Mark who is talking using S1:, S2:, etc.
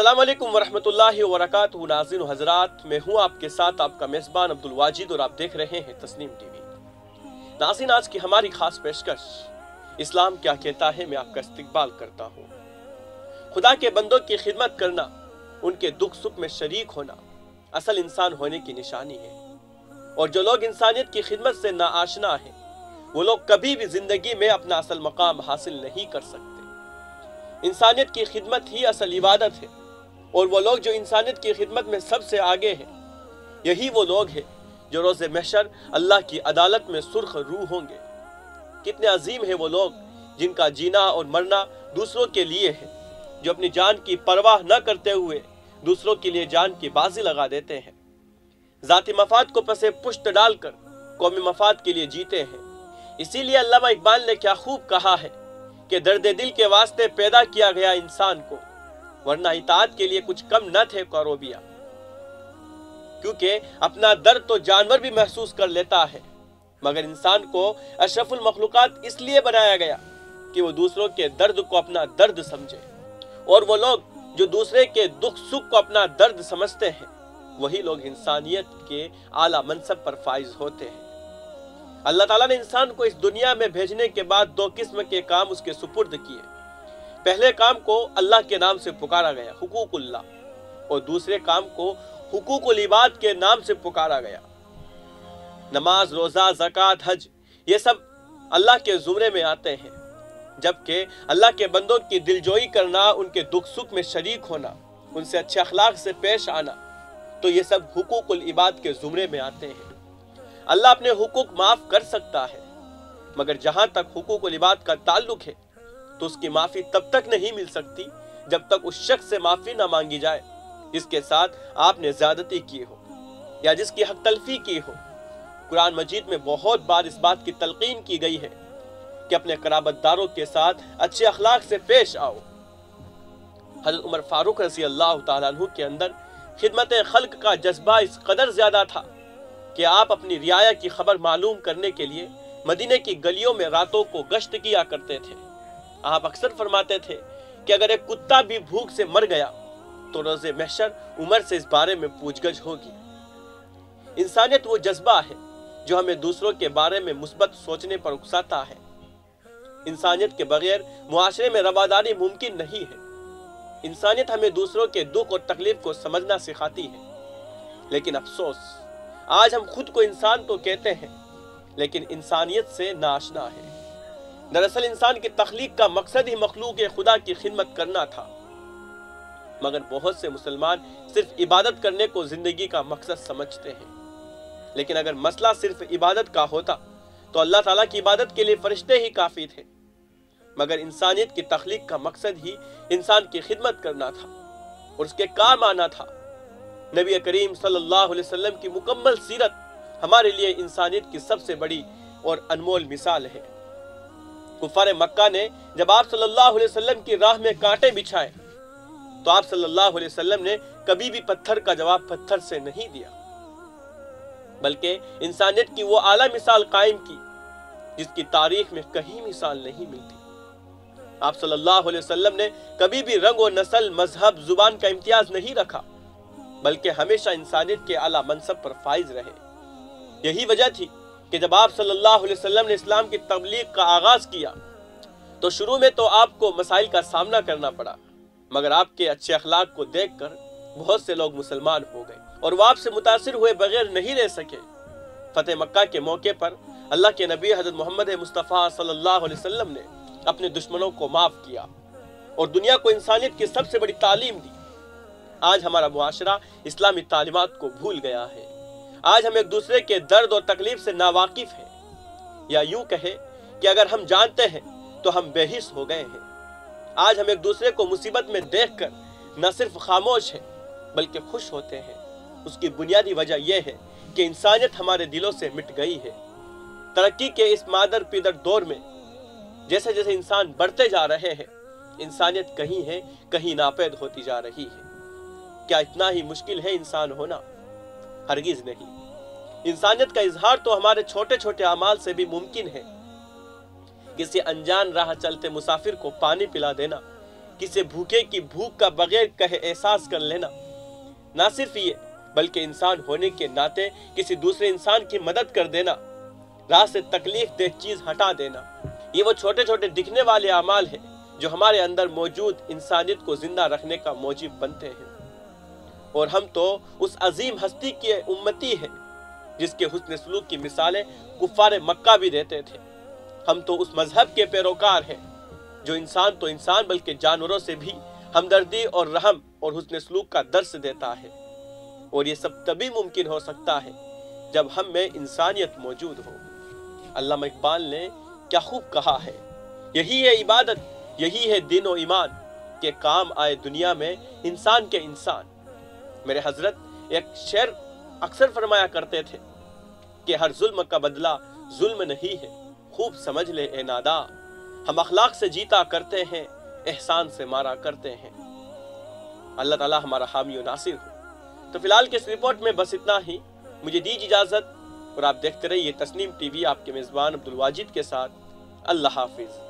S1: अस्सलाम वालेकुम वरहमतुल्लाहि वबरकातुहू नाज़रीन हजरात मैं हूँ आपके साथ आपका मेज़बान अब्दुल वाजिद और आप देख रहे हैं तस्नीम टीवी। नाजिन आज की हमारी खास पेशकश। इस्लाम क्या कहता है मैं आपका इस्तकबाल करता हूँ। खुदा के बंदों की खिदमत करना, उनके दुख सुख में शरीक होना असल इंसान होने की निशानी है। और जो लोग इंसानियत की खिदमत से नाआशना है, वो लोग कभी भी ज़िंदगी में अपना असल मकाम हासिल नहीं कर सकते। इंसानियत की खिदमत ही असल इबादत है। और वो लोग जो इंसानियत की खिदमत में सबसे आगे हैं, यही वो लोग हैं जो रोज़ महशर अल्लाह की अदालत में सुर्ख रूह होंगे। कितने अजीम है वो लोग जिनका जीना और मरना दूसरों के लिए है, जो अपनी जान की परवाह न करते हुए दूसरों के लिए जान की बाजी लगा देते हैं। जाति मफाद को पसे पुष्ट डालकर कौमी मफाद के लिए जीते हैं। इसीलिए अल्लामा इकबाल ने क्या खूब कहा है कि दर्द दिल के वास्ते पैदा किया गया इंसान को वरना इतात के लिए कुछ कम न थे करोबिया। क्योंकि अपना दर्द तो जानवर भी महसूस कर लेता है, मगर इंसान को अशरफुल मखलूकत इसलिए बनाया गया कि वो दूसरों के दर्द को अपना दर्द समझे। और वो लोग जो दूसरे के दुख सुख को अपना दर्द समझते हैं, वही लोग इंसानियत के आला मनसब पर फाइज होते हैं। अल्लाह ताला ने इंसान को इस दुनिया में भेजने के बाद दो किस्म के काम उसके सुपुर्द किए। पहले काम को अल्लाह के नाम से पुकारा गया, हुकूकुल्ला। और दूसरे काम को हुकूकुल इबाद के नाम से पुकारा गया। नमाज़, रोजा, जक़ात, हज, ये सब अल्लाह के जुमरे में आते हैं। जबकि अल्लाह के बंदों की दिलजोई करना, उनके दुख सुख में शरीक होना, उनसे अच्छे अखलाक से पेश आना तो ये सब हुकूकुल इबाद के जुमरे में आते हैं। अल्लाह अपने हुकूक माफ़ कर सकता है, मगर जहाँ तक हुकूकुल इबाद का ताल्लुक है तो उसकी माफ़ी तब तक नहीं मिल सकती जब तक उस शख्स से माफ़ी ना मांगी जाए। जिसके साथ आपने ज्यादती की हो, या जिसकी हक तलफी की हो। कुरान मजीद में बहुत बार इस बात की तलकीन की गई है कि अपने कराबतदारों के साथ अच्छे अखलाक से पेश आओ। हज़रत उमर फारूक रसी अल्लाह तु के अंदर खिदमत खल्क का जज्बा इस कदर ज़्यादा था कि आप अपनी रियाया की खबर मालूम करने के लिए मदीने की गलियों में रातों को गश्त किया करते थे। आप अक्सर फरमाते थे कि अगर एक कुत्ता भी भूख से मर गया तो रोज़े महशर उमर से इस बारे में पूछगछ होगी। इंसानियत वो जज्बा है, जो हमें दूसरों के बारे में मुस्बत सोचने पर उकसाता है। इंसानियत के बगैर मुआरे में रवादारी मुमकिन नहीं है। इंसानियत हमें दूसरों के दुख और तकलीफ़ को समझना सिखाती है। लेकिन अफसोस, आज हम खुद को इंसान तो कहते हैं, लेकिन इंसानियत से नाशना है। दरअसल इंसान की तख्लीक का मकसद ही मखलूक खुदा की खिदमत करना था। मगर बहुत से मुसलमान सिर्फ़ इबादत करने को ज़िंदगी का मकसद समझते हैं। लेकिन अगर मसला सिर्फ़ इबादत का होता तो अल्लाह ताला की इबादत के लिए फरिश्ते ही काफ़ी थे। मगर इंसानियत की तख्लीक का मकसद ही इंसान की खिदमत करना था और उसके काम आना था। नबी करीम सल्लल्लाहु अलैहि वसल्लम की मुकम्मल सीरत हमारे लिए इंसानियत की सबसे बड़ी और अनमोल मिसाल है। कुफार मक्का ने जब आप सल्लल्लाहु अलैहि वसल्लम की राह में कांटे बिछाए तो आप सल्लल्लाहु अलैहि वसल्लम ने कभी भी पत्थर का जवाब पत्थर से नहीं दिया। बल्कि इंसानियत की वो आला मिसाल कायम की, जिसकी तारीख में कहीं मिसाल नहीं मिलती। आप सल्लल्लाहु अलैहि वसल्लम ने कभी भी रंग और नस्ल, मज़हब, ज़ुबान का इम्तियाज़ नहीं रखा, बल्कि हमेशा इंसानियत के आला मनसब पर फाइज रहे। यही वजह थी कि जब आप सल्लल्लाहु अलैहि वसल्लम ने इस्लाम की तबलीग का आगाज़ किया तो शुरू में तो आपको मसाइल का सामना करना पड़ा, मगर आपके अच्छे अखलाक को देखकर बहुत से लोग मुसलमान हो गए और वह आपसे मुतासर हुए बगैर नहीं रह सके। फतेह मक्का के मौके पर अल्लाह के नबी हज़रत मोहम्मद मुस्तफ़ा सल्लल्लाहु अलैहि वसल्लम ने अपने दुश्मनों को माफ़ किया और दुनिया को इंसानियत की सबसे बड़ी तालीम दी। आज हमारा मुआशरा इस्लामी तालीमत को भूल गया है। आज हम एक दूसरे के दर्द और तकलीफ़ से नावाकिफ है। या यूँ कहे कि अगर हम जानते हैं तो हम बेहिस हो गए हैं। आज हम एक दूसरे को मुसीबत में देखकर न सिर्फ़ खामोश है, बल्कि खुश होते हैं। उसकी बुनियादी वजह यह है कि इंसानियत हमारे दिलों से मिट गई है। तरक्की के इस मादर पिदर दौर में जैसे जैसे इंसान बढ़ते जा रहे हैं, इंसानियत कहीं है, कहीं नापैद होती जा रही है। क्या इतना ही मुश्किल है इंसान होना? हरगिज नहीं। इंसानियत का इजहार तो हमारे छोटे छोटे अमाल से भी मुमकिन है। किसी अनजान राह चलते मुसाफिर को पानी पिला देना, किसी भूखे की भूख का बगैर कहे एहसास कर लेना। ना सिर्फ़ ये, बल्कि इंसान होने के नाते किसी दूसरे इंसान की मदद कर देना, राह से तकलीफ़ दे चीज़ हटा देना। ये वो छोटे छोटे दिखने वाले अमाल है, जो हमारे अंदर मौजूद इंसानियत को ज़िंदा रखने का मौजिब बनते हैं। और हम तो उस अजीम हस्ती की उम्मती है, जिसके हुस्न सलूक की मिसालें कुफार मक्का भी देते थे। हम तो उस मज़हब के पैरोकार हैं, जो इंसान तो इंसान बल्कि जानवरों से भी हमदर्दी और रहम और हुस्न सलूक का दर्श देता है। और ये सब तभी मुमकिन हो सकता है, जब हम में इंसानियत मौजूद हो। अल्लाह इकबाल ने क्या खूब कहा है, यही है इबादत, यही है दिन और ईमान, के काम आए दुनिया में इंसान के इंसान। मेरे हज़रत एक शेर अक्सर फरमाया करते थे कि हर जुल्म का बदला जुल्म नहीं है, खूब समझ ले ए नादा। हम अखलाक से जीता करते हैं, एहसान से मारा करते हैं। अल्लाह ताला हमारा हामी और नासिर हो। तो फ़िलहाल के इस रिपोर्ट में बस इतना ही। मुझे दीजिए इजाज़त और आप देखते रहिए तस्नीम टीवी आपके मेजबान अब्दुल वाजिद के साथ। अल्लाह हाफिज़।